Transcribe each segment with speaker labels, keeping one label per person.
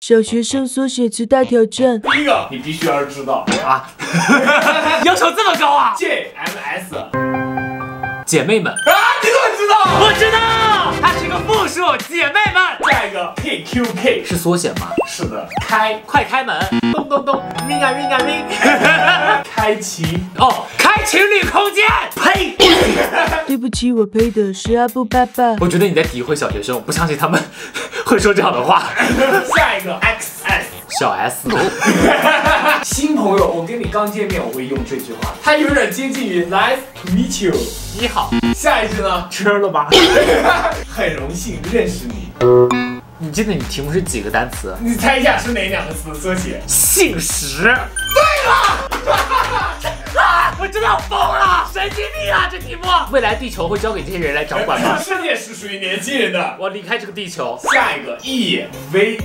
Speaker 1: 小学生缩写词大挑战，
Speaker 2: 第一个你必须要知道
Speaker 3: 啊，要求这么高啊
Speaker 2: ！JMS 啊，
Speaker 3: 姐妹们。
Speaker 2: 啊，你怎么知道？
Speaker 3: 我知道，它是一个复数，姐妹们。
Speaker 2: 下一个 KQK
Speaker 3: 是缩写吗？
Speaker 2: 是的，开
Speaker 3: 快开门，咚咚咚，ring 啊 ring 啊 ring，
Speaker 2: 开启
Speaker 3: 哦，开情侣空间，呸！
Speaker 1: 对不起，我呸的是阿布爸爸。
Speaker 3: 我觉得你在诋毁小学生，我不相信他们会说这样的话。
Speaker 2: 下一个。XS
Speaker 3: 小 S，
Speaker 2: 新朋友，我跟你刚见面，我会用这句话，它有点接近于 Nice to meet you。
Speaker 3: 你好，
Speaker 2: 下一句呢，
Speaker 3: 吃了吧？
Speaker 2: 很荣幸认识你。
Speaker 3: 你记得你题目是几个单词？
Speaker 2: 你猜一下是哪两个词缩写？
Speaker 3: 姓石。对了，啊，我真的要疯了，神经病啊！这题目，未来地球会交给这些人来掌管吗？
Speaker 2: 世界是属于年轻人的。
Speaker 3: 我离开这个地球。
Speaker 2: 下一个 E V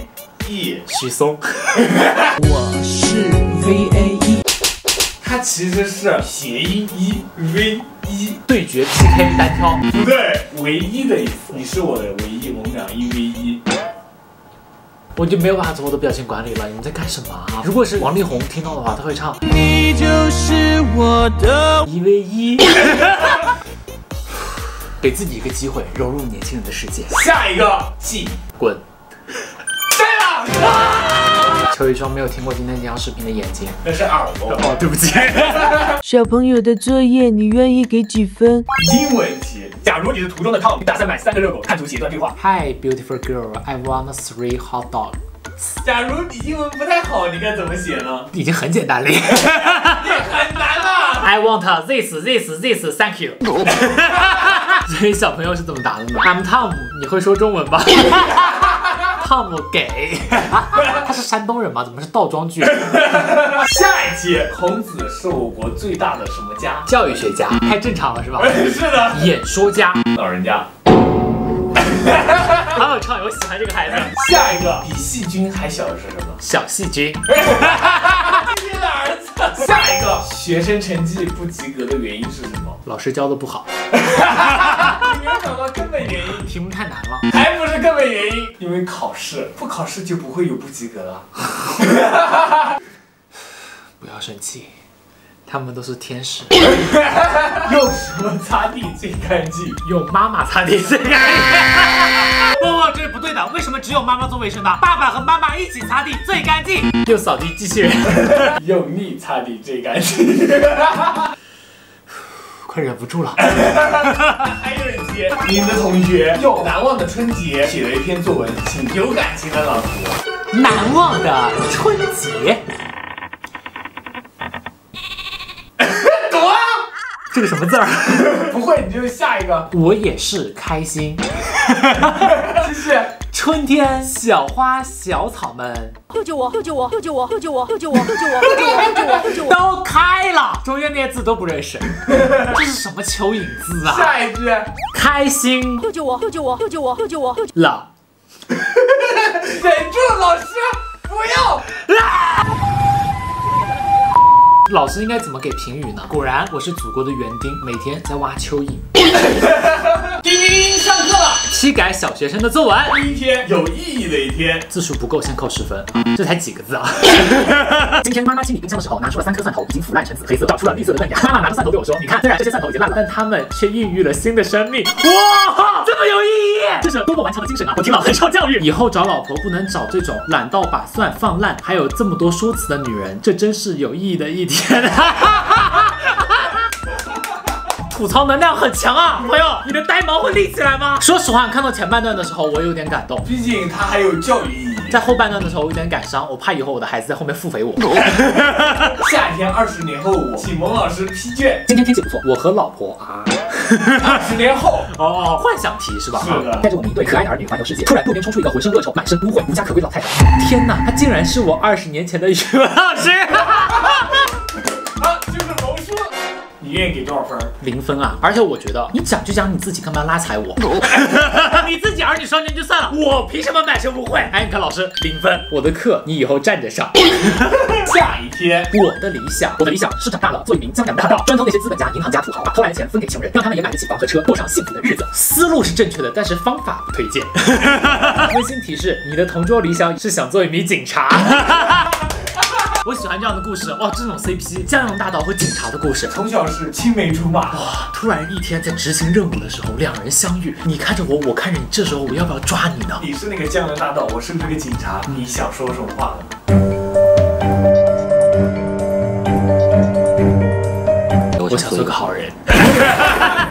Speaker 2: E
Speaker 3: 许嵩，
Speaker 1: 我是 V A E，
Speaker 2: 它其实是谐音一 V 一，
Speaker 3: 对决 PK 单挑，
Speaker 2: 不对，唯一的意思。你是我的唯一，我们俩一 V 一。
Speaker 3: 我就没有办法做我的表情管理了。你们在干什么啊？如果是王力宏听到的话，他会唱
Speaker 1: 你就是我的。
Speaker 3: 一 v 一，给自己一个机会，融入年轻人的世界。
Speaker 2: 下一个记
Speaker 3: 滚！
Speaker 2: 对了，
Speaker 3: 求一双没有听过今天这条视频的眼睛。
Speaker 2: 那是耳朵。
Speaker 3: 哦，对不起。
Speaker 1: 小朋友的作业，你愿意给几分？
Speaker 2: 英文题，假如你是图中的 Tom，你打算买三个热狗，看图写一段对话。
Speaker 3: Hi, beautiful girl, I want three hot dog。
Speaker 2: 假如你英文不太好，你该怎么写呢？
Speaker 3: 已经很简单了。
Speaker 2: 也很难啊。
Speaker 3: I want this, this, this, thank you。所以小朋友是怎么答的呢？I'm Tom，你会说中文吧？Tom 给，他是山东人吗？怎么是倒装句？
Speaker 2: 下一题，孔子是我国最大的什么家？
Speaker 3: 教育学家，太正常了是吧？
Speaker 2: 是的，
Speaker 3: 演说家，
Speaker 2: 老人家。
Speaker 3: 好好唱，我喜欢这个孩子。
Speaker 2: 下一个，比细菌还小的是什么？
Speaker 3: 小细菌，
Speaker 2: 今天的儿子。下一个，学生成绩不及格的原因是什么？
Speaker 3: 老师教的不好，
Speaker 2: 你没有找到根本原因，
Speaker 3: 题目太难了。
Speaker 2: 还不是根本原因，因为考试，不考试就不会有不及格了。
Speaker 3: 不要生气，他们都是天使。
Speaker 2: 用什么擦地最干净？
Speaker 3: 用妈妈擦地最干净。不不，这是不对的。为什么只有妈妈做卫生呢？爸爸和妈妈一起擦地最干净。用扫地机器人。
Speaker 2: 用力擦地最干净。
Speaker 3: 快忍不住了。
Speaker 2: 还有一题，你们的同学用难忘的春节写了一篇作文，请有感情的朗读。
Speaker 3: 难忘的春节。
Speaker 2: 读啊！
Speaker 3: 这个什么字儿？
Speaker 2: 不会你就下一个。
Speaker 3: 我也是开心。
Speaker 2: 谢谢。
Speaker 3: 春天，小花小草们
Speaker 4: 救救我！救救我！救救我！救救我！救救我！救救我！救救我！救救我！救救我！
Speaker 3: 都开了，中间那些字都不认识，这是什么蚯蚓字啊？
Speaker 2: 下一句。
Speaker 3: 开心
Speaker 4: 救救我！救救我！救救我！救救我！救救
Speaker 3: 了。
Speaker 2: 忍住，老师，不要。
Speaker 3: 老师应该怎么给评语呢？果然，我是祖国的园丁，每天在挖蚯蚓。
Speaker 2: 叮铃铃，上课了。
Speaker 3: 批改小学生的作文。
Speaker 2: 第一天有意义的一天，
Speaker 3: 字数不够，先扣十分。这才几个字啊！今天妈妈清理冰箱的时候，拿出了三颗蒜头，已经腐烂成紫黑色，长出了绿色的嫩芽。妈妈拿着蒜头对我说：“你看，虽然这些蒜头已经烂了，但它们却孕育了新的生命。”哇，这么有意义！这是多么顽强的精神啊！我听了很受教育。以后找老婆不能找这种懒到把蒜放烂，还有这么多说辞的女人，这真是有意义的一天。吐槽能量很强啊，朋友，你的呆毛会立起来吗？说实话，看到前半段的时候，我有点感动。
Speaker 2: 毕竟它还有教育意义。
Speaker 3: 在后半段的时候，我有点感伤，我怕以后我的孩子在后面腹诽我。
Speaker 2: 夏天二十年后我，启蒙老师批卷。
Speaker 3: 今天天气不错，我和老婆啊。
Speaker 2: 二十年后，
Speaker 3: 哦，幻想题是吧？
Speaker 2: 是的。
Speaker 3: 带着我们一对可爱的儿女环游世界，突然路边冲出一个浑身恶臭、满身污秽、无家可归的老太太。天哪，她竟然是我二十年前的语文老师！
Speaker 2: 你你愿意给多少分？
Speaker 3: 零分啊！而且我觉得你讲就讲你自己，干嘛拉踩我？你自己儿女双全就算了，我凭什么满身不会？哎，你看老师零分，我的课你以后站着上。
Speaker 2: 下一天，
Speaker 3: 我的理想，我的理想是长大了做一名江南大盗，专偷那些资本家、银行家、土豪，把偷来的钱分给穷人，让他们也买得起房和车，过上幸福的日子。思路是正确的，但是方法不推荐。温馨提示：你的同桌理想是想做一名警察。我喜欢这样的故事，哇，这种 CP 江洋大盗和警察的故事。
Speaker 2: 从小是青梅竹马，
Speaker 3: 哇，突然一天在执行任务的时候，两人相遇，你看着我，我看着你，这时候我要不要抓你呢？
Speaker 2: 你是那个江洋大盗，我是那个警察，你想说什么话呢？
Speaker 3: 我想做个好人。